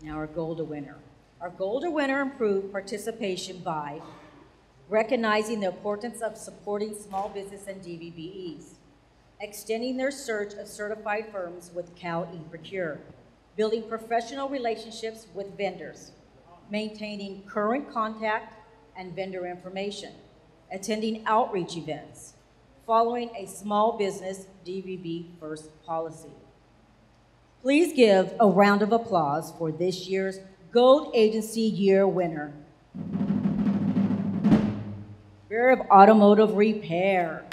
Now our Golda winner. Our Golda winner improved participation by recognizing the importance of supporting small business and DVBEs, extending their search of certified firms with Cal eProcure, building professional relationships with vendors, maintaining current contact and vendor information, attending outreach events, following a small business DVBE first policy. Please give a round of applause for this year's Gold Agency Year winner. Bureau of Automotive Repair.